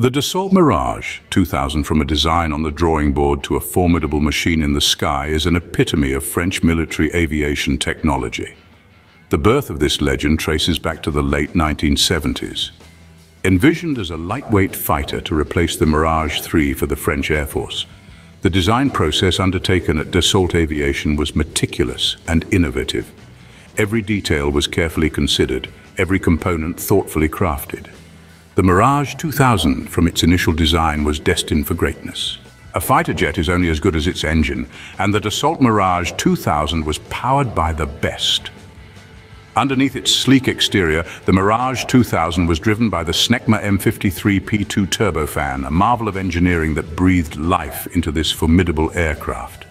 The Dassault Mirage 2000 from a design on the drawing board to a formidable machine in the sky is an epitome of French military aviation technology. The birth of this legend traces back to the late 1970s. Envisioned as a lightweight fighter to replace the Mirage 3 for the French Air Force, the design process undertaken at Dassault Aviation was meticulous and innovative. Every detail was carefully considered, every component thoughtfully crafted. The Mirage 2000, from its initial design, was destined for greatness. A fighter jet is only as good as its engine, and the Dassault Mirage 2000 was powered by the best. Underneath its sleek exterior, the Mirage 2000 was driven by the Snecma M53 P2 turbofan, a marvel of engineering that breathed life into this formidable aircraft.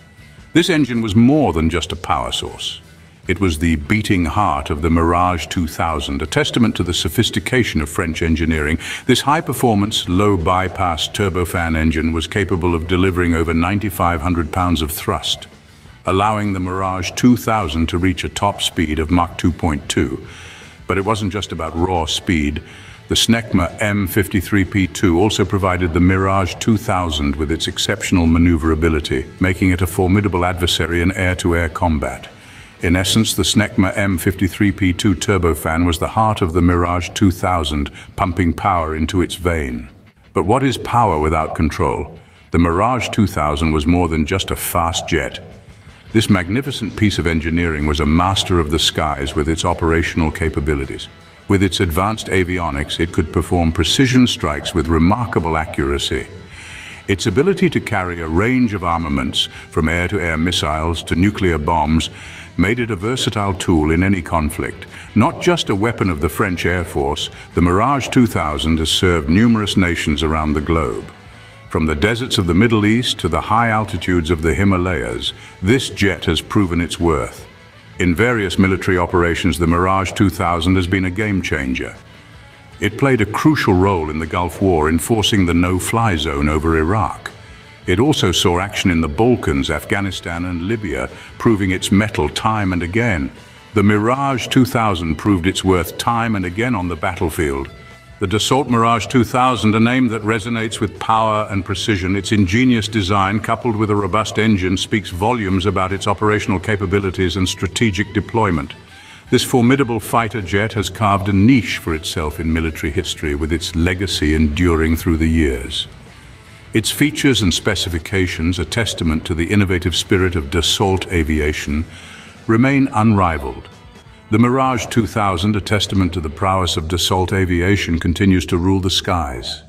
This engine was more than just a power source. It was the beating heart of the Mirage 2000, a testament to the sophistication of French engineering. This high-performance, low-bypass turbofan engine was capable of delivering over 9,500 pounds of thrust, allowing the Mirage 2000 to reach a top speed of Mach 2.2. But it wasn't just about raw speed. The Snecma M53P2 also provided the Mirage 2000 with its exceptional maneuverability, making it a formidable adversary in air-to-air -air combat. In essence, the Snecma M53P2 turbofan was the heart of the Mirage 2000, pumping power into its vein. But what is power without control? The Mirage 2000 was more than just a fast jet. This magnificent piece of engineering was a master of the skies with its operational capabilities. With its advanced avionics, it could perform precision strikes with remarkable accuracy. Its ability to carry a range of armaments, from air-to-air -air missiles to nuclear bombs, made it a versatile tool in any conflict. Not just a weapon of the French Air Force, the Mirage 2000 has served numerous nations around the globe. From the deserts of the Middle East to the high altitudes of the Himalayas, this jet has proven its worth. In various military operations, the Mirage 2000 has been a game changer. It played a crucial role in the Gulf War, enforcing the no-fly zone over Iraq. It also saw action in the Balkans, Afghanistan and Libya, proving its mettle time and again. The Mirage 2000 proved its worth time and again on the battlefield. The Dassault Mirage 2000, a name that resonates with power and precision, its ingenious design coupled with a robust engine speaks volumes about its operational capabilities and strategic deployment. This formidable fighter jet has carved a niche for itself in military history with its legacy enduring through the years. Its features and specifications, a testament to the innovative spirit of Dassault Aviation, remain unrivaled. The Mirage 2000, a testament to the prowess of Dassault Aviation, continues to rule the skies.